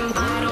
Popping bottles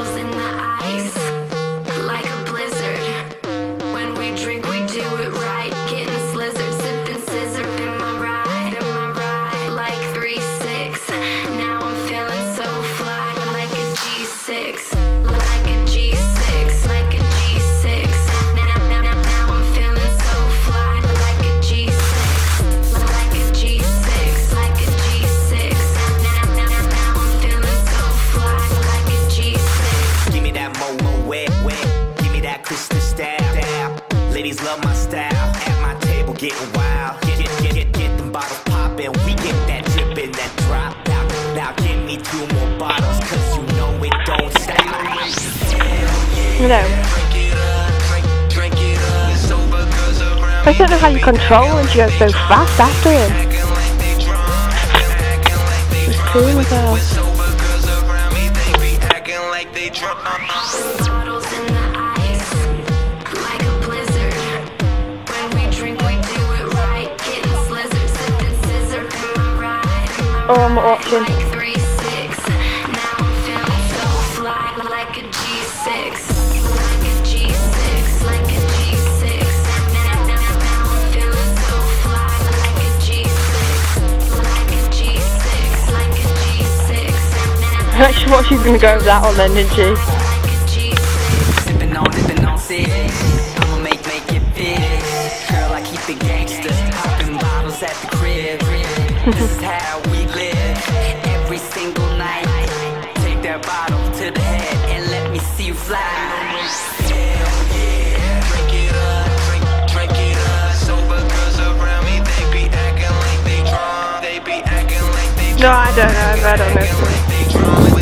love my style. At my table getting wild. Get get get get, get them bottles poppin'. We get that drippin', that drop out. Now give me two more bottles, cause you know it don't stop. You know, Drink it up, drink, drink it up. Sober girls around I don't know how you control when she goes so fast after him. Acting like they drunk, acting like they It's drunk. cool as like a G6. Now, She what she's gonna go with that one then, didn't she? like a G6. Sipping on, dipping on six. I'ma make, make it fit. Girl, I keep it gangster. Popping bottles at the crib. This is how we to the head and let me see you fly. Drink it up, drink, drink it up. Sober girls around me, they be acting like they drunk. They be acting like they drunk. No, I don't know. I don't know.